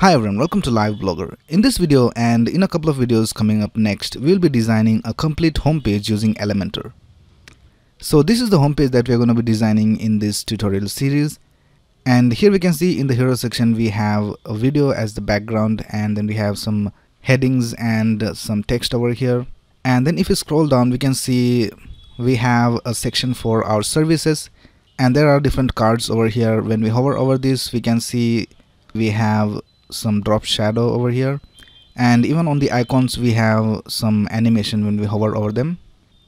Hi everyone, welcome to Live Blogger. In this video and in a couple of videos coming up next, we'll be designing a complete homepage using Elementor. So this is the homepage that we're going to be designing in this tutorial series. And here we can see in the hero section we have a video as the background and then we have some headings and some text over here. And then if you scroll down we can see we have a section for our services and there are different cards over here. When we hover over this we can see we have some drop shadow over here. And even on the icons we have some animation when we hover over them.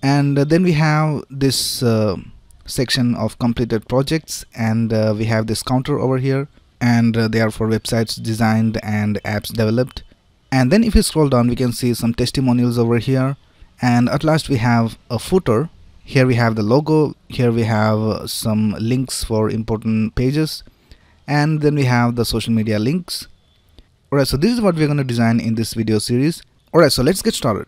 And then we have this uh, section of completed projects. And uh, we have this counter over here. And uh, they are for websites designed and apps developed. And then if you scroll down we can see some testimonials over here. And at last we have a footer. Here we have the logo. Here we have some links for important pages. And then we have the social media links Alright, so this is what we're going to design in this video series. Alright, so let's get started.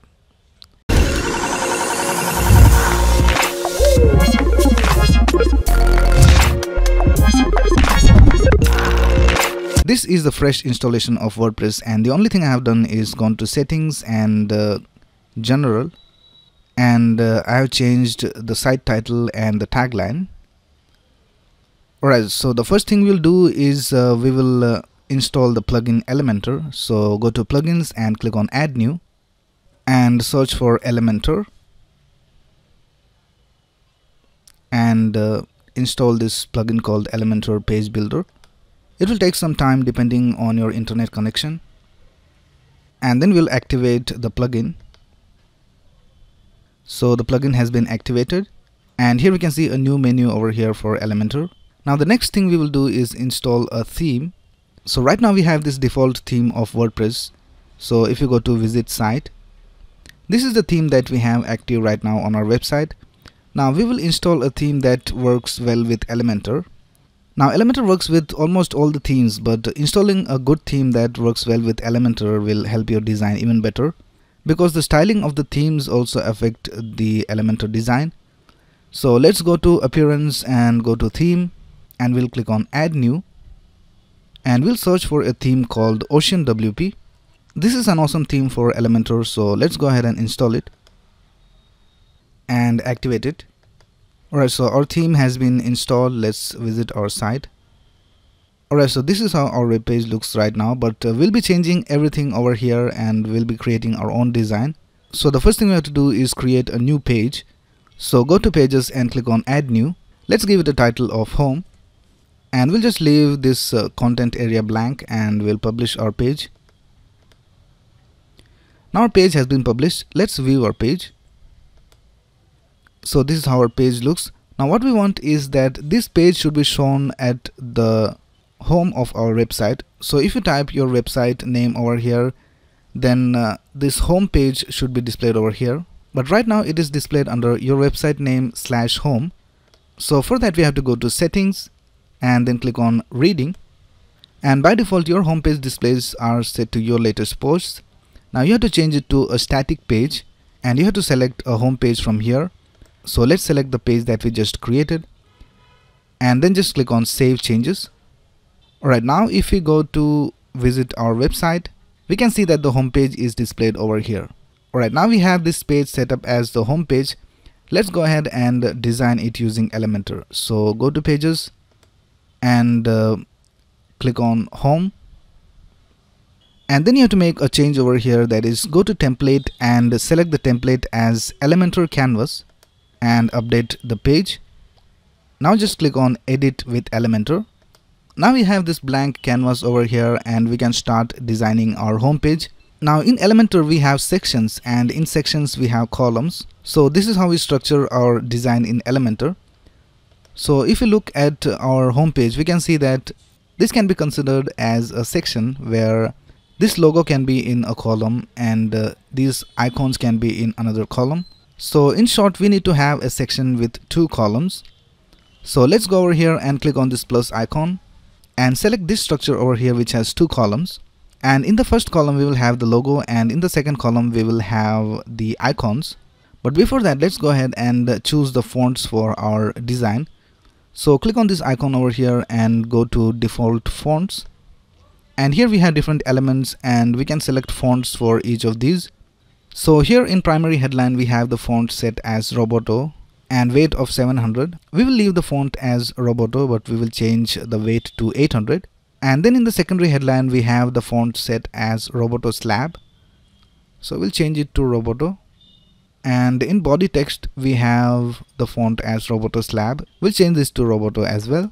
This is the fresh installation of WordPress and the only thing I have done is gone to settings and uh, general and uh, I have changed the site title and the tagline. Alright, so the first thing we'll do is uh, we will uh, install the plugin Elementor. So go to plugins and click on add new and search for Elementor and uh, install this plugin called Elementor Page Builder. It will take some time depending on your internet connection and then we'll activate the plugin. So the plugin has been activated and here we can see a new menu over here for Elementor. Now the next thing we will do is install a theme so right now we have this default theme of WordPress. So if you go to visit site this is the theme that we have active right now on our website. Now we will install a theme that works well with Elementor. Now Elementor works with almost all the themes but installing a good theme that works well with Elementor will help your design even better because the styling of the themes also affect the Elementor design. So let's go to appearance and go to theme and we'll click on add new and we'll search for a theme called Ocean WP. This is an awesome theme for Elementor so let's go ahead and install it and activate it. Alright so our theme has been installed let's visit our site. Alright so this is how our web page looks right now but uh, we'll be changing everything over here and we'll be creating our own design. So the first thing we have to do is create a new page. So go to pages and click on add new. Let's give it a title of home and we'll just leave this uh, content area blank and we'll publish our page. Now our page has been published. Let's view our page. So this is how our page looks. Now what we want is that this page should be shown at the home of our website. So if you type your website name over here then uh, this home page should be displayed over here. But right now it is displayed under your website name slash home. So for that we have to go to settings and then click on reading. And by default your homepage displays are set to your latest posts. Now you have to change it to a static page and you have to select a home page from here. So let's select the page that we just created and then just click on save changes. Alright now if we go to visit our website we can see that the home page is displayed over here. Alright now we have this page set up as the home page. Let's go ahead and design it using Elementor. So go to pages and uh, click on home. And then you have to make a change over here that is go to template and select the template as Elementor canvas and update the page. Now just click on edit with Elementor. Now we have this blank canvas over here and we can start designing our home page. Now in Elementor we have sections and in sections we have columns. So this is how we structure our design in Elementor so if you look at our homepage, we can see that this can be considered as a section where this logo can be in a column and uh, these icons can be in another column. So in short, we need to have a section with two columns. So let's go over here and click on this plus icon and select this structure over here which has two columns. And in the first column, we will have the logo and in the second column, we will have the icons. But before that, let's go ahead and choose the fonts for our design so click on this icon over here and go to default fonts. And here we have different elements and we can select fonts for each of these. So here in primary headline we have the font set as Roboto and weight of 700 we will leave the font as Roboto but we will change the weight to 800 and then in the secondary headline we have the font set as Roboto slab. So we'll change it to Roboto and in body text we have the font as Roboto slab. We'll change this to Roboto as well.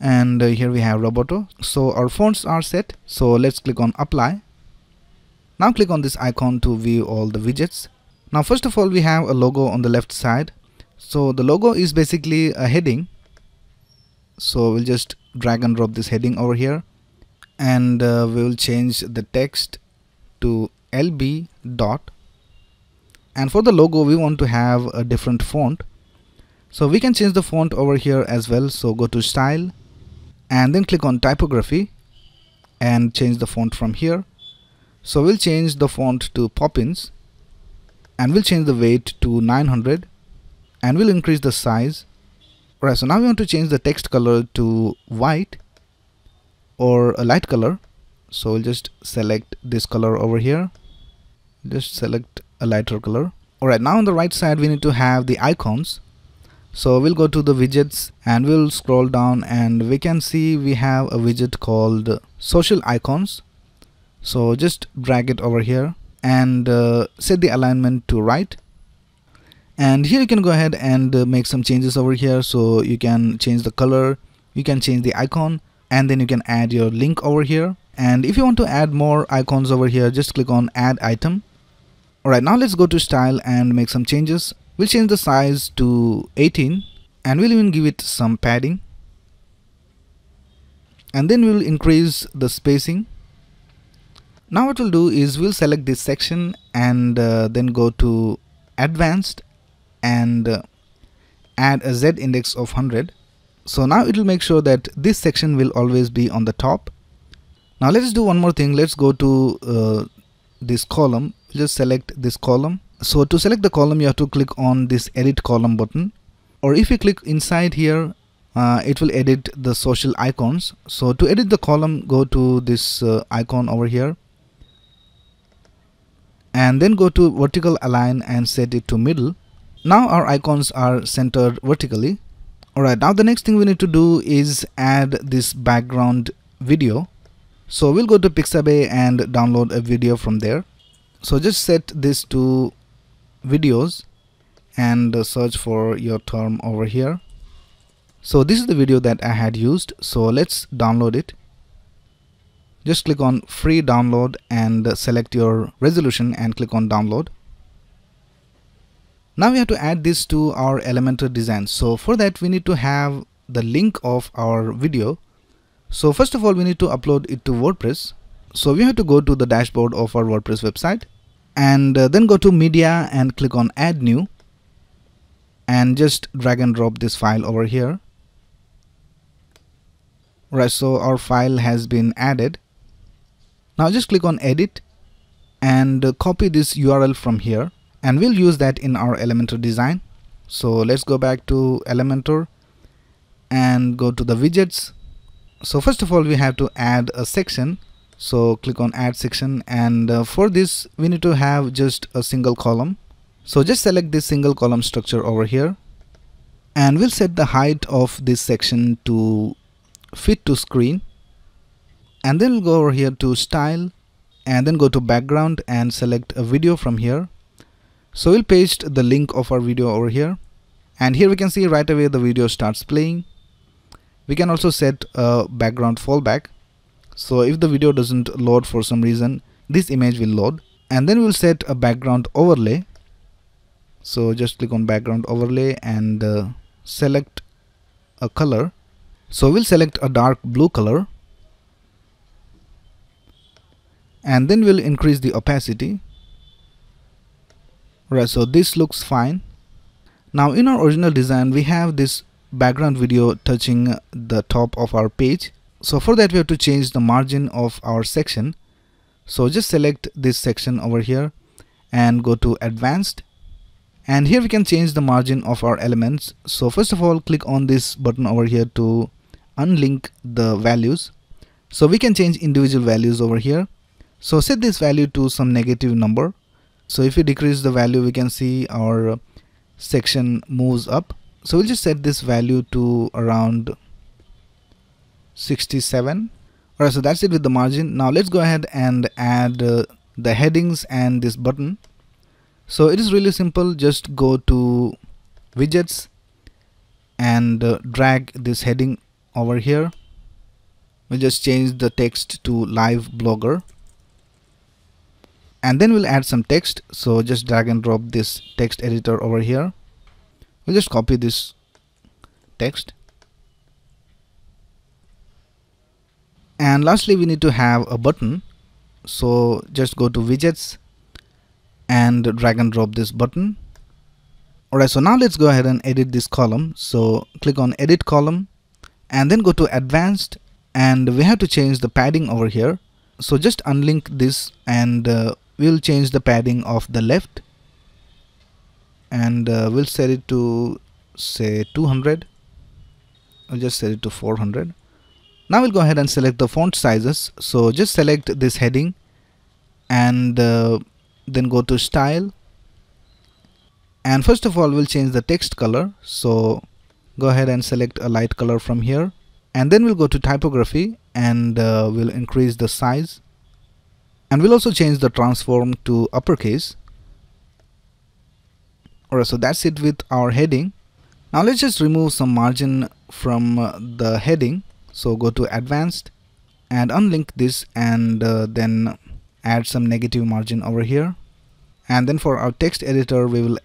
And uh, here we have Roboto. So our fonts are set. So let's click on apply. Now click on this icon to view all the widgets. Now first of all we have a logo on the left side. So the logo is basically a heading. So we'll just drag and drop this heading over here. And uh, we will change the text to lb dot and for the logo we want to have a different font. So we can change the font over here as well. So go to style and then click on typography and change the font from here. So we'll change the font to Poppins and we'll change the weight to 900 and we'll increase the size. Right so now we want to change the text color to white or a light color. So we'll just select this color over here. Just select a lighter color alright now on the right side we need to have the icons. So we'll go to the widgets and we'll scroll down and we can see we have a widget called social icons. So just drag it over here and uh, set the alignment to right. And here you can go ahead and uh, make some changes over here. So you can change the color you can change the icon and then you can add your link over here. And if you want to add more icons over here just click on add item Alright now let's go to style and make some changes. We'll change the size to 18 and we'll even give it some padding. And then we'll increase the spacing. Now what we'll do is we'll select this section and uh, then go to advanced and uh, add a z index of 100. So now it will make sure that this section will always be on the top. Now let's do one more thing. Let's go to uh, this column just select this column. So to select the column you have to click on this edit column button. Or if you click inside here uh, it will edit the social icons. So to edit the column go to this uh, icon over here. And then go to vertical align and set it to middle. Now our icons are centered vertically. Alright now the next thing we need to do is add this background video. So we'll go to Pixabay and download a video from there so just set this to videos and uh, search for your term over here. So this is the video that I had used. So let's download it. Just click on free download and uh, select your resolution and click on download. Now we have to add this to our Elementor design. So for that we need to have the link of our video. So first of all we need to upload it to WordPress. So we have to go to the dashboard of our WordPress website and uh, then go to media and click on add new. And just drag and drop this file over here. Right so our file has been added. Now just click on edit and uh, copy this URL from here. And we'll use that in our Elementor design. So let's go back to Elementor and go to the widgets. So first of all we have to add a section so click on add section and uh, for this we need to have just a single column. So just select this single column structure over here. And we'll set the height of this section to fit to screen. And then we'll go over here to style and then go to background and select a video from here. So we'll paste the link of our video over here. And here we can see right away the video starts playing. We can also set a background fallback so if the video doesn't load for some reason this image will load. And then we'll set a background overlay. So just click on background overlay and uh, select a color. So we'll select a dark blue color. And then we'll increase the opacity. Right so this looks fine. Now in our original design we have this background video touching the top of our page so for that we have to change the margin of our section. So just select this section over here and go to advanced. And here we can change the margin of our elements. So first of all click on this button over here to unlink the values. So we can change individual values over here. So set this value to some negative number. So if we decrease the value we can see our section moves up. So we'll just set this value to around 67 alright so that's it with the margin. Now let's go ahead and add uh, the headings and this button. So it is really simple. Just go to widgets and uh, drag this heading over here. We'll just change the text to live blogger. And then we'll add some text. So just drag and drop this text editor over here. We'll just copy this text and lastly we need to have a button. So just go to widgets and drag and drop this button. Alright so now let's go ahead and edit this column. So click on edit column and then go to advanced. And we have to change the padding over here. So just unlink this and uh, we'll change the padding of the left. And uh, we'll set it to say 200 I'll just set it to 400 now we'll go ahead and select the font sizes. So just select this heading and uh, then go to style. And first of all we'll change the text color. So go ahead and select a light color from here. And then we'll go to typography and uh, we'll increase the size. And we'll also change the transform to uppercase. Alright so that's it with our heading. Now let's just remove some margin from uh, the heading so go to advanced and unlink this and uh, then add some negative margin over here. And then for our text editor we will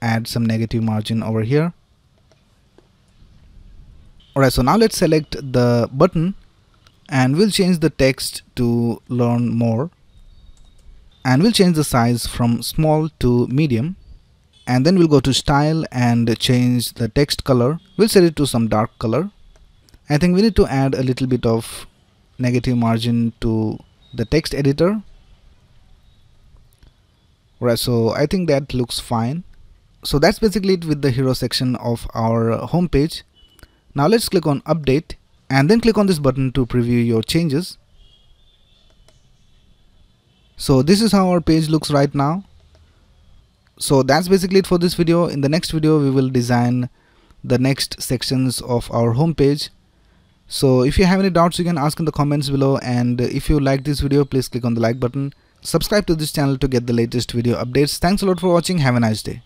add some negative margin over here. Alright so now let's select the button and we'll change the text to learn more. And we'll change the size from small to medium. And then we'll go to style and change the text color. We'll set it to some dark color I think we need to add a little bit of negative margin to the text editor. Right so I think that looks fine. So that's basically it with the hero section of our homepage. Now let's click on update and then click on this button to preview your changes. So this is how our page looks right now. So that's basically it for this video. In the next video we will design the next sections of our home page so if you have any doubts you can ask in the comments below. And if you like this video please click on the like button. Subscribe to this channel to get the latest video updates. Thanks a lot for watching. Have a nice day